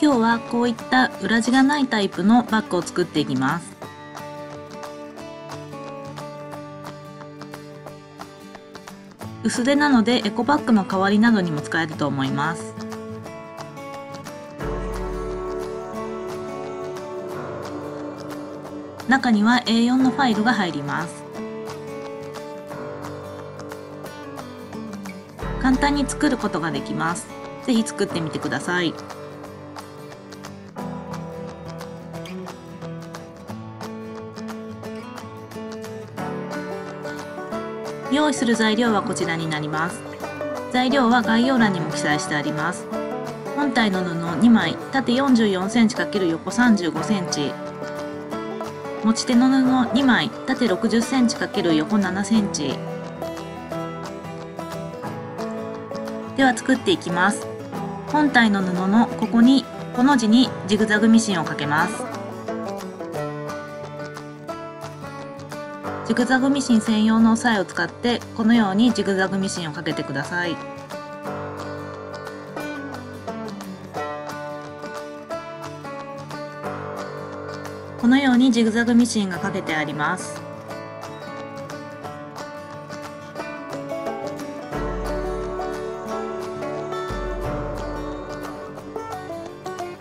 今日はこういった裏地がないタイプのバッグを作っていきます。薄手なのでエコバッグの代わりなどにも使えると思います。中には A4 のファイルが入ります。簡単に作ることができます。ぜひ作ってみてください。用意する材料はこちらになります。材料は概要欄にも記載してあります。本体の布2枚縦 44cm× 横 35cm 持ち手の布2枚縦 60cm× 横 7cm では作っていきます。本体の布のここにこの字にジグザグミシンをかけます。ジグザグミシン専用の押さえを使ってこのようにジグザグミシンをかけてください。このようにジグザグミシンがかけてあります。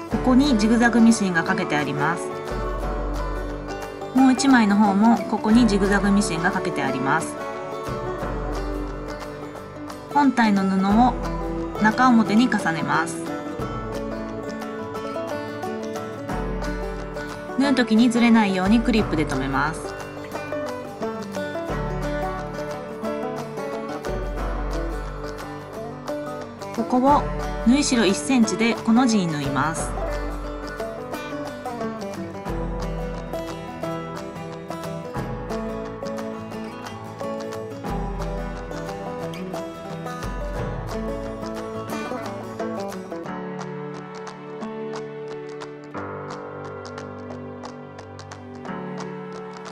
ここにジグザグミシンがかけてあります。1枚の方もここにジグザグミシンがかけてあります。本体の布を中表に重ねます。縫う時にずれないようにクリップで留めます。ここを縫い代1センチでこの字に縫います。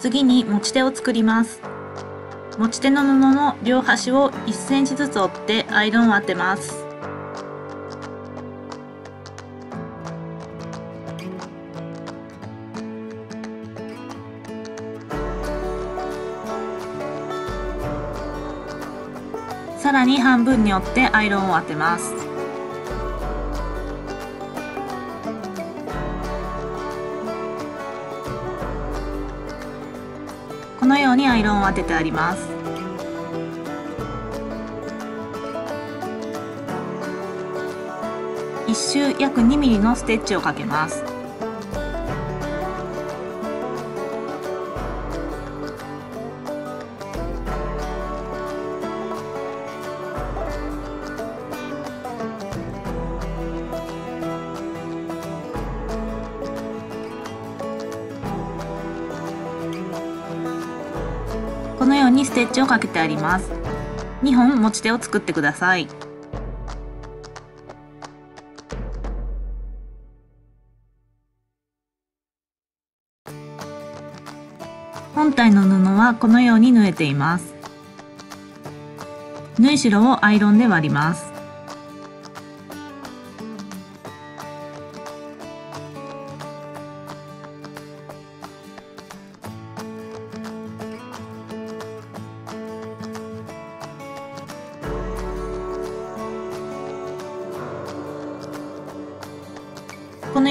次に持ち手を作ります。持ち手の布の両端を1センチずつ折ってアイロンを当てます。さらに半分に折ってアイロンを当てます。にアイロンを当ててあります。一周約 2mm のステッチをかけます。にステッチをかけてあります。2本持ち手を作ってください。本体の布はこのように縫えています。縫い代をアイロンで割ります。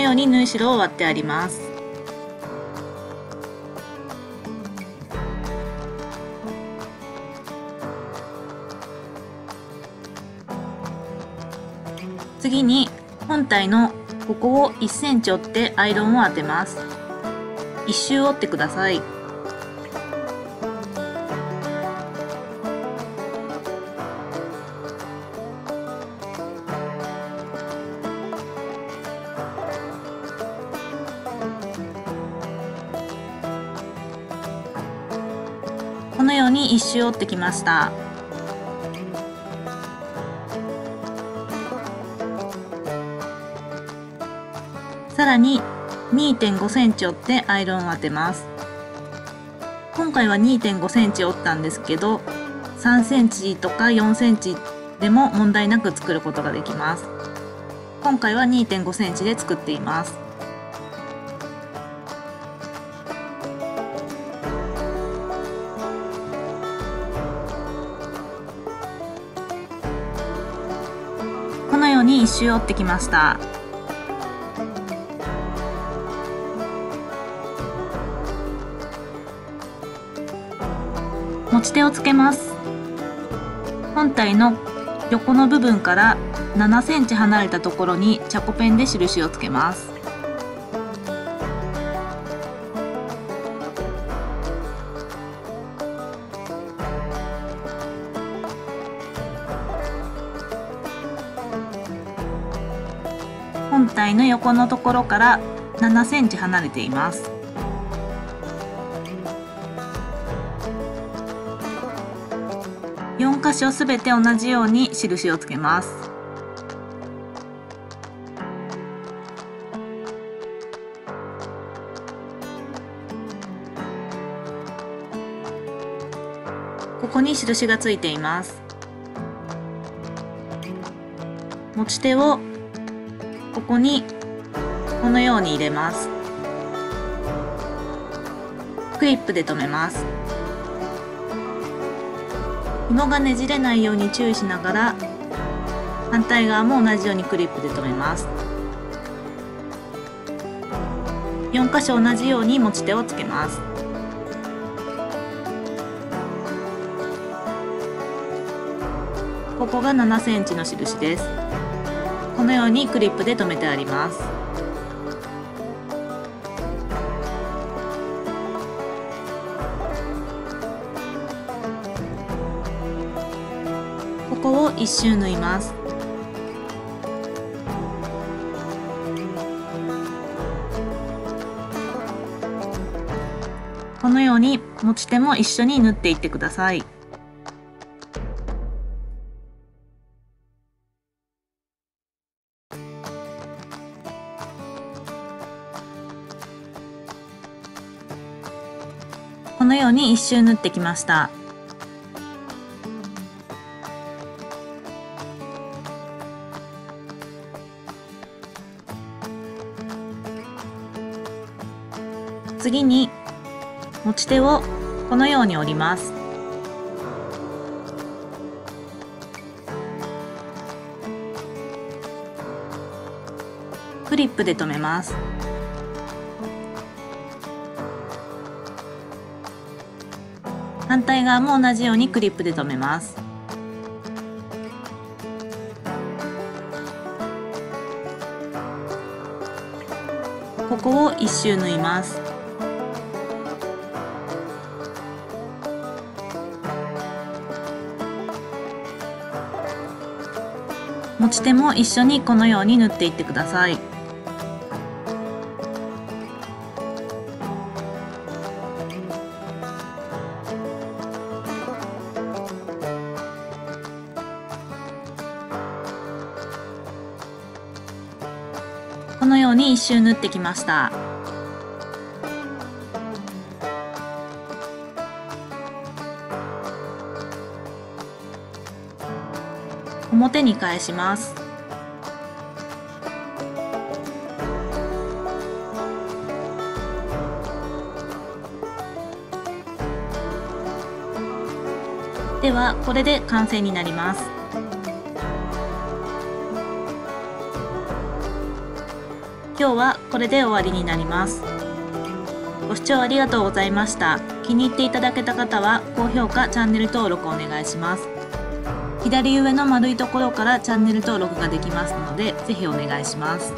ように縫い代を割ってあります。次に本体のここを1センチ折ってアイロンを当てます。1周折ってください。のように1周折ってきました。さらに2.5センチ折ってアイロンを当てます。今回は2.5センチ折ったんですけど3センチとか4センチでも問題なく作ることができます。今回は2.5センチで作っています。一周折ってきました。持ち手をつけます。本体の横の部分から7センチ離れたところにチャコペンで印をつけます。本体の横のところから7センチ離れています。4箇所すべて同じように印をつけます。ここに印がついています。持ち手をここにこのように入れます。クリップで留めます。紐がねじれないように注意しながら反対側も同じようにクリップで留めます。4箇所同じように持ち手をつけます。ここが7センチの印です。このようにクリップで留めてあります。ここを一周縫います。このように持ち手も一緒に縫っていってください。に一周縫ってきました。次に持ち手をこのように折ります。クリップで留めます。反対側も同じようにクリップで留めます。ここを一周縫います。持ち手も一緒にこのように縫っていってください。うに一周縫ってきました。表に返します。ではこれで完成になります。今日はこれで終わりになります。ご視聴ありがとうございました。気に入っていただけた方は高評価チャンネル登録お願いします。左上の丸いところからチャンネル登録ができますのでぜひお願いします。